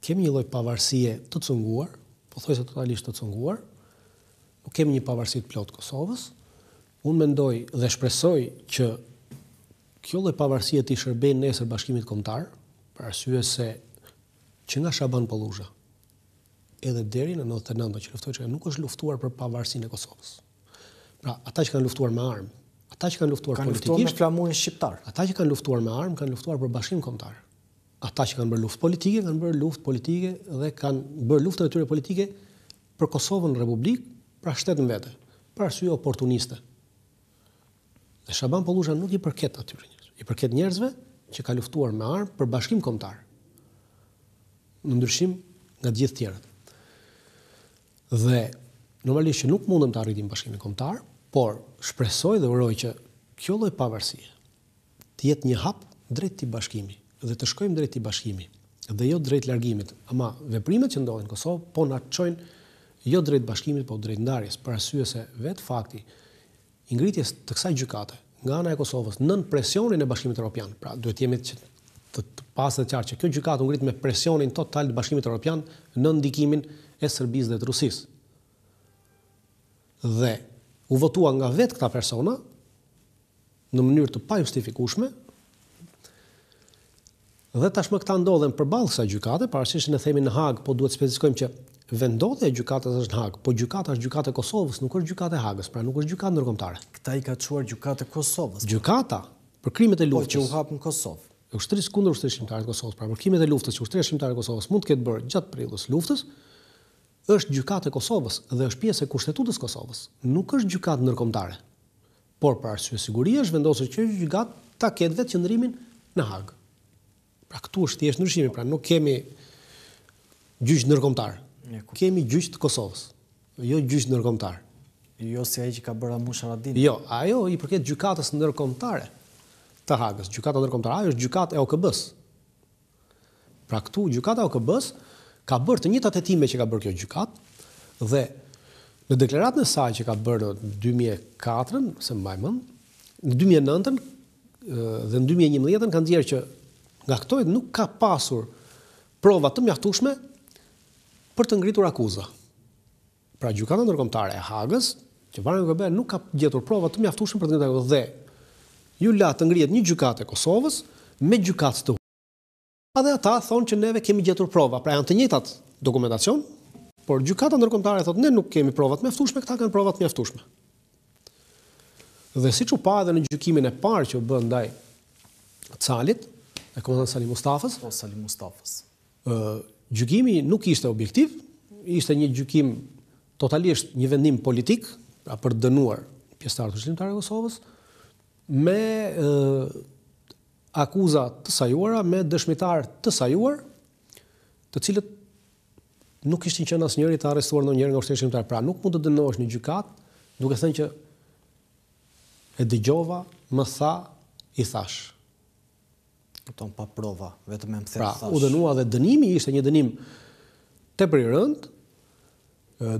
Kemi një lloj pavarësie të cunguar, pothuajse totalisht të cunguar. Nuk kemi një pavarësi të plotë të Kosovës. Unë mendoj dhe shpresoj që kjo lloj pavarësie t'i shërbejë nesër Bashkimit Kombëtar, për arsye se që nga Shaban Polluzha edhe deri në 99 që luftoi që nuk është luftuar për pavarësinë e Kosovës. Pra, ata që kanë luftuar me armë, ata që kanë luftuar kanë politikisht, kanë luftuar me flamurin shqiptar. Ata që kanë luftuar me armë kanë luftuar për bashkim kombëtar. Ata që kanë bërë luftë politike kanë bërë luftë politike dhe kanë bërë luftën e tyre politike për Kosovën Republikë, pra shtet në vete, për arsye oportuniste. Dhe Shaban Polluzha nuk i përket atyre njerëzve. I përket njerëzve që ka luftuar me armë për bashkim kombëtar. Në ndryshim nga gjithë tjerët. Dhe normalisht që nuk mundëm ta arritim Bashkimin Kombëtar, por shpresoj dhe uroj që kjo lloj pavarësie të jetë një hap drejt këtij bashkimi dhe të shkojmë drejt këtij bashkimi dhe jo drejt largimit. Ama veprimet që ndodhin në Kosovë po na çojnë jo drejt bashkimit, po drejt ndarjes, për arsye se vetë fakti i ngritjes të kësaj gjykate nga ana e Kosovës nën presionin e Bashkimit Europian, pra duhet të jemi të të pastër të qartë që kjo gjykatë u ngrit me presionin total të Bashkimit Europian nën ndikimin e Serbisë dhe të Rusisë. Dhe u votua nga vetë këta persona në mënyrë të pajustifikueshme Dhe tashmë këta ndodhen përballë kësaj gjykate, pavarësisht se ne themi në Hagë, po duhet të specifikojmë që vendndodhja e gjykatës është në Hagë, po gjykata është gjykatë e Kosovës, nuk është gjykatë e Hagës, pra nuk është gjykatë ndërkombëtare. Këta i ka çuar gjykata e Kosovës, pra. Gjykata për krimet e luftës. Po, që u hap në Kosovë. E ushtrisë kundër Ushtrisë Çlirimtare të Kosovës, pra për krimet e luftës që Ushtria Çlirimtare e Kosovës mund të ketë bërë gjatë periudhës së luftës, është gjykatë e Kosovës dhe është pjesë e Kushtetutës së Kosovës. Nuk është gjykatë ndërkombëtare. Por për arsye sigurie është vendosur që kjo gjykatë ta ketë vendqëndrimin në Hagë. Pra këtu është thjesht ndryshimi, pra nuk kemi gjyq ndërkombëtar. Kemi gjyq të Kosovës, jo gjyq ndërkombëtar. Jo si ai që ka bërë Ramush Haradinaj. Jo, ajo i përket gjykatës ndërkombëtare të Hagës. Gjykata ndërkombëtare ajo është gjykatë e OKB-së. Pra këtu Gjykata e OKB-së ka bërë të njëjtat hetime që ka bërë kjo gjykatë dhe në deklaratën e saj që ka bërë në dy mijë e katër, s'e mbaj mend, në dy mijë e nëntë dhe në dy mijë e njëmbëdhjetë ka nxjerrë që nga këto nuk ka pasur prova të mjaftueshme për të ngritur akuza. Pra Gjykata Ndërkombëtare e Hagës, që varet nga OKB-ja nuk ka gjetur prova të mjaftueshme për të ngritur akuzën dhe u la të ngrihet një gjykatë e Kosovës me gjykatës të huaj dhe ata thonë që neve kemi gjetur prova, pra janë të njëjtat dokumentacion, por Gjykata Ndërkombëtare thotë ne nuk kemi prova të mjaftueshme, këta kanë prova të mjaftueshme. Dhe siç u pa edhe në gjykimin e parë që u bë ndaj Calit, e komandant Sali Mustafës, Sali Mustafës. Gjykimi nuk ishte objektiv, ishte një gjykim totalisht një vendim politik, pra për të dënuar pjesëtarët e Ushtrisë Çlirimtare të Kosovës me akuza të sajuara, me dëshmitarë të sajuar, të cilët nuk kishin qenë asnjëri të arrestuar ndonjëherë nga Ushtria Çlirimtare. Pra nuk mund të dënohesh në një gjykatë duke thënë që e dëgjova, më tha, i thashë. Kupton pa prova, vetëm me më tha, i thashë. Pra, u dënua dhe dënimi ishte një dënim tepër i rëndë.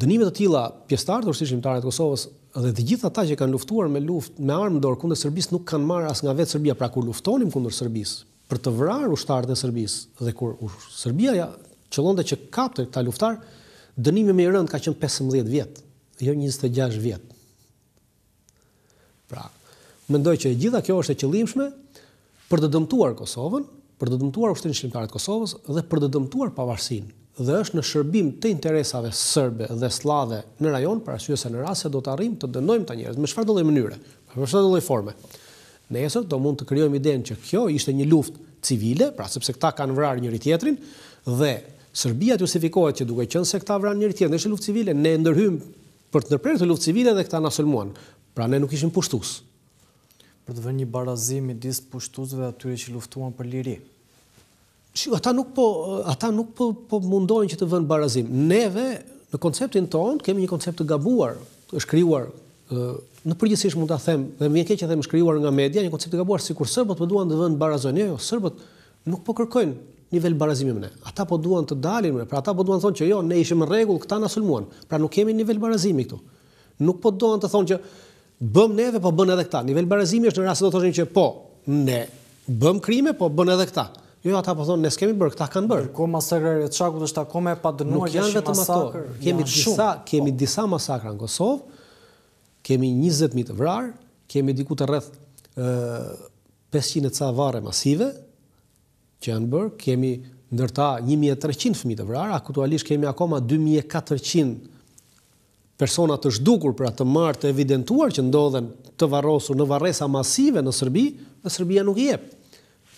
Dënime të tilla pjesëtarë të Ushtrisë Çlirimtare të Kosovës dhe të gjithë ata që kanë luftuar me luftë me armë në dorë kundër Serbisë nuk kanë marrë as nga vetë Serbia, pra kur luftonim kundër Serbisë për të vrarë ushtarët e Serbisë dhe kur Serbia qëllonte që kapte këta luftëtarë, dënimi më i rëndë ka qenë 15 vjet, jo 26 vjet. Pra, mendoj që e gjitha kjo është e qëllimshme për të dëmtuar Kosovën, për të dëmtuar Ushtërinë Çlirimtare të Kosovës dhe për të dëmtuar pavarësinë dhe është në shërbim të interesave sërbe dhe sllave në rajon për arsye se në rast se do të arrijnë të dënojnë këta njerëz me çfarëdo lloj mënyre, me çfarëdo lloj forme, nesër do mund të krijojnë idenë që kjo ishte një luftë civile, pra sepse këta kanë vrarë njëri-tjetrin dhe Serbia justifikohet që duke qenë se këta vranë njëri-tjetrin, është luftë civile, ne ndërhymë Për të ndërprerë këtë luftë civile dhe këta na sulmuan. Pra ne nuk ishim pushtues. Për të vënë një barazim midis pushtuesve dhe atyre që luftuan për liri. Shiko, ata nuk po, ata nuk po, po mundohen që të vënë barazim. Neve, në konceptin tonë, kemi një koncept të gabuar, është krijuar në përgjithësi mund ta them, dhe më vjen keq që e them është krijuar nga media, një koncept i gabuar sikur serbët po duan të vënë barazojnë. Jo, jo, serbët Nuk po kërkojnë nivel barazimi me ne. Ata po duan të dalin mbi ne. Pra ata po duan të thonë që jo, ne ishim në rregull, këta na sulmuan. Pra nuk kemi nivel barazimi këtu. Nuk po duan të thonë që bëmë neve, po bënë edhe këta. Nivel barazimi është në rast se do të thoshin që po, ne bëmë krime, po bënë edhe këta. Jo, ata po thonë ne s'kemi bërë, këta kanë bërë. Ndërkohë masakra e Reçakut është akoma e padënuar, janë shumë masakra. Kemi disa, kemi po. disa masakra në Kosovë. Kemi 20000 të vrarë, kemi diku te rreth Pesëqind e ca varre masive që janë bërë, kemi ndër ta një mijë e treqind fëmijë të vrarë, aktualisht kemi akoma dy mijë e katërqind persona të zhdukur, pra të marrë, të evidentuar që ndodhen të varrosur në varresa masive në Serbi dhe Serbia nuk i jep.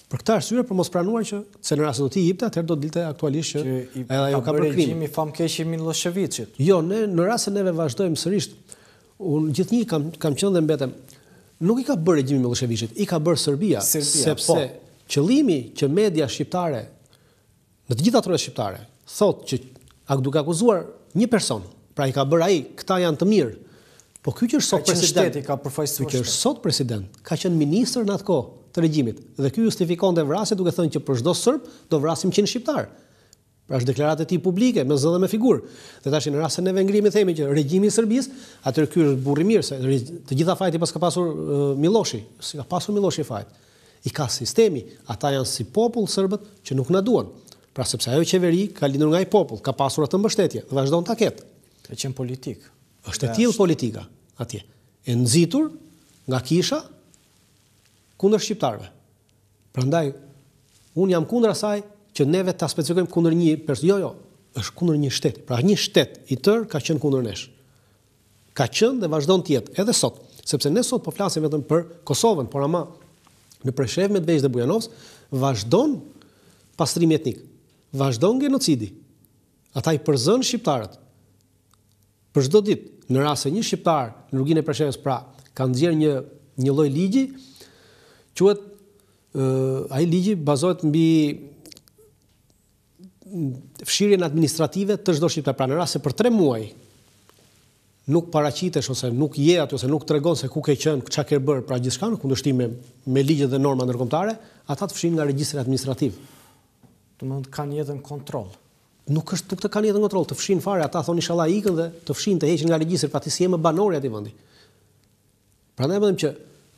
Për këtë arsye për të mos pranuar që se në rast se do t'i jepte, atëherë do dilte aktualisht që, që edhe ajo ka bërë krim. Regjimi famkeq i Millosheviçit. Jo, ne në rast se neve vazhdojmë sërish Unë gjithnjë kam kam qenë dhe mbetem nuk i ka bërë regjimi Millosheviçit, i ka bërë Serbia, Serbia sepse po. qëllimi që media shqiptare në të gjitha trojet shqiptare thotë që ak duke akuzuar një person, pra i ka bërë ai, këta janë të mirë. Po ky që është sot president, shteti, ka përfaqësuar. Ky që është sot president, ka qenë ministër në atë kohë të regjimit dhe ky justifikonte vrasjet duke thënë që për çdo serb do vrasim 100 shqiptarë. Pra është deklaratë e tij publike, me zë dhe me figurë. Dhe tash në rast se neve ngrihemi themi që regjimi i Serbisë, atëherë ky është burrë i mirë se të gjitha fajet i paska pasur Milloshi, s'i ka pasur Milloshi fajet. I ka sistemi, ata janë si popull sërbët që nuk na duan. Pra sepse ajo qeveri ka lindur nga ai popull, ka pasur atë mbështetje dhe vazhdon ta ketë. Ka qenë politikë. Është e tillë politika atje. E nxitur nga kisha kundër shqiptarëve. Prandaj, unë jam kundër asaj që neve ta specifikojmë kundër një personi. Jo, jo, është kundër një shteti. Pra një shtet i tërë ka qenë kundër nesh. Ka qenë dhe vazhdon të jetë edhe sot, sepse ne sot po flasim vetëm për Kosovën, por ama në Preshevë, Medvegjë dhe Bujanovc vazhdon pastrimi etnik, vazhdon genocidi. Ata i përzënë shqiptarët. Për çdo ditë, në rast se një shqiptar në Luginën e Preshevës pra kanë nxjerrë një një lloj ligji, quhet ai ligji bazohet mbi fshirjen administrative të çdo shqiptari. Pra në rast se për 3 muaj nuk paraqitesh ose nuk je aty ose nuk tregon se ku ke qenë, çka ke bërë, pra gjithçka në kundërshtim me me ligjet dhe normat ndërkombëtare, ata të fshijnë nga regjistri administrativ. Domethënë kanë jetën në kontroll. Nuk është nuk të kanë jetën në kontroll, të fshijnë fare, ata thonë ishalla ikën dhe të fshijnë të heqin nga regjistri, pra ti s'je më banor i atij vendi. Prandaj po them që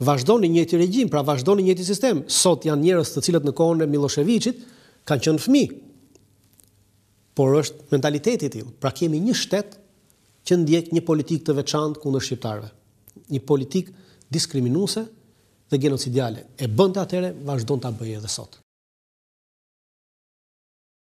vazhdon i njëjti regjim, pra vazhdon i njëjti sistem. Sot janë njerëz të cilët në kohën e Millosheviçit kanë qenë fëmijë. Por është mentaliteti i tillë. Pra kemi një shtet që ndjek një politikë të veçantë kundër shqiptarëve. Një politikë diskriminuese dhe genocidiale. E bënte atëherë, vazhdon ta bëjë edhe sot.